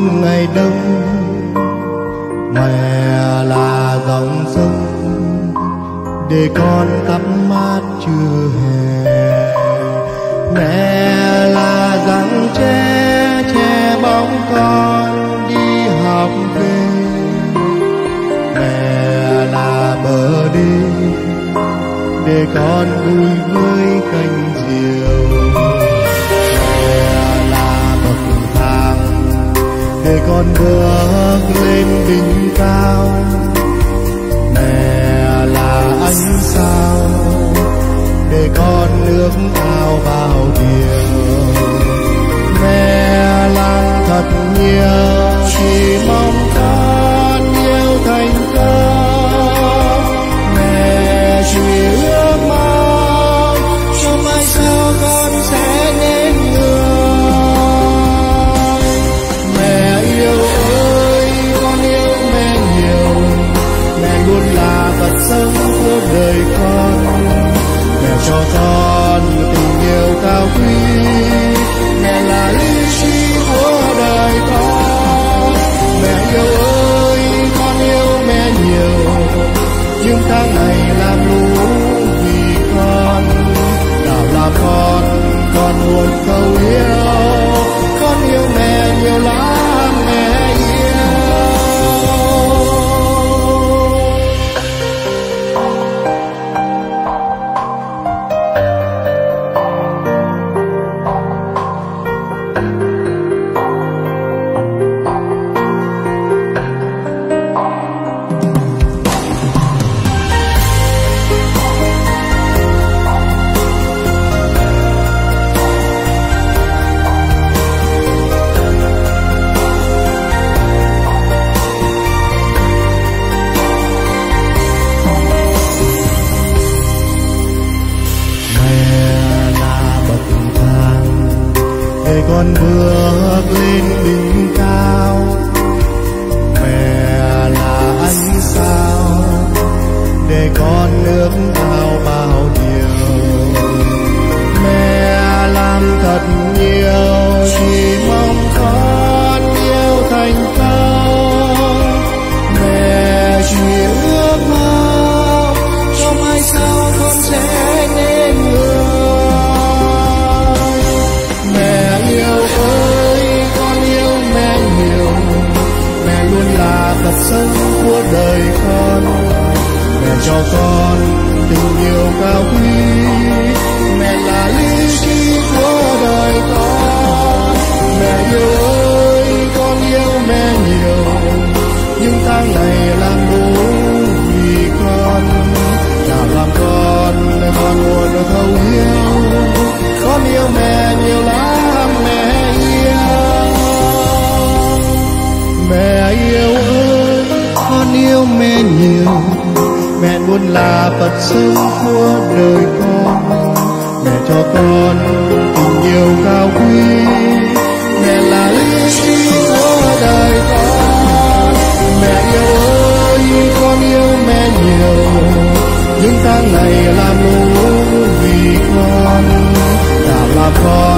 ngày đông. Mẹ là dòng sông, để con tắm mát trưa hè. Mẹ là dáng tre, che bóng con đi học về. Mẹ là bờ đê, để con vui vui để con bước lên đỉnh cao. Mẹ là ánh sao để con nước ao bao điều. Mẹ làm thật nhiều, chỉ mong những tháng ngày làm lũ vì con. Nào làm con con buồn câu yêu đời con bước lên đỉnh cao. Mẹ là ánh sao? Để con ước ao bao điều. Mẹ làm thật nhiều, chỉ mong con. Mẹ cho con tình yêu cao quý, mẹ là lý trí của đời con. Yêu mẹ nhiều. Mẹ luôn là phật sống của đời con. Mẹ cho con tình yêu cao quý. Mẹ là lý trí của đời con. Mẹ yêu ơi, con yêu mẹ nhiều. Những tháng ngày làm lũ vì con. Đã là con